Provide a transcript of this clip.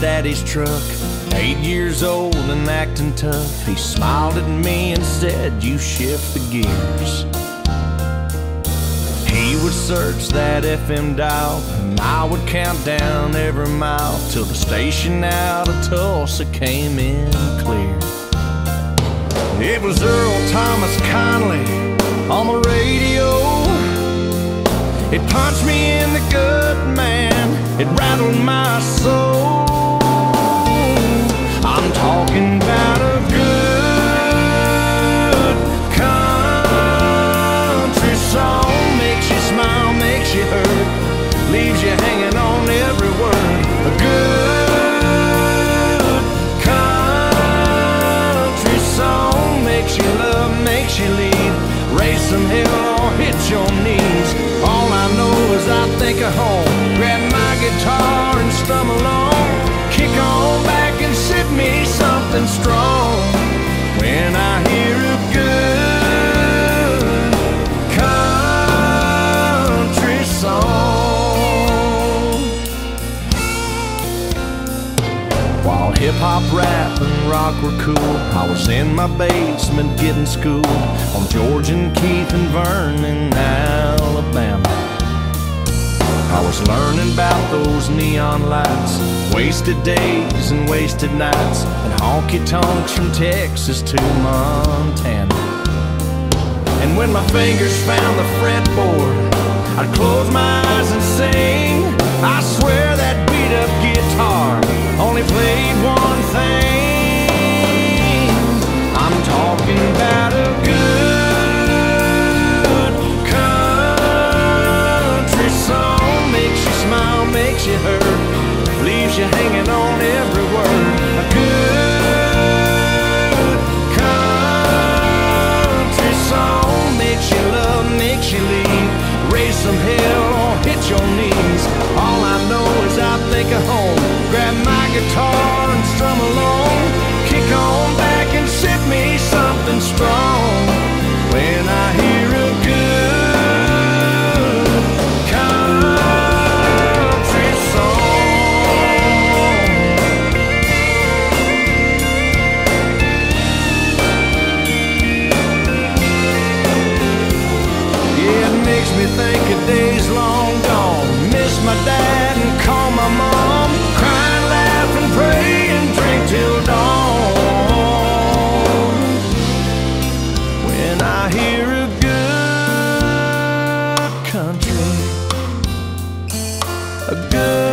daddy's truck. Eight years old and acting tough. He smiled at me and said, You shift the gears. He would search that FM dial, and I would count down every mile till the station out of Tulsa came in clear. It was Earl Thomas Conley on the radio. It punched me in the gut. It rattled my soul. I'm talking about a good country song. Makes you smile, makes you hurt, leaves you hanging on every word. A good country song makes you love, makes you lead. Raise some hell or hit your knees. All I know is I think of home. While hip hop, rap, and rock were cool, I was in my basement getting schooled on George and Keith and Vern in Alabama. I was learning about those neon lights, wasted days and wasted nights, and honky tonks from Texas to Montana. And when my fingers found the fretboard, I'd close my eyes and sing. me think of days long gone. Miss my dad and call my mom. Cry and laugh and pray and drink till dawn. When I hear a good country, a good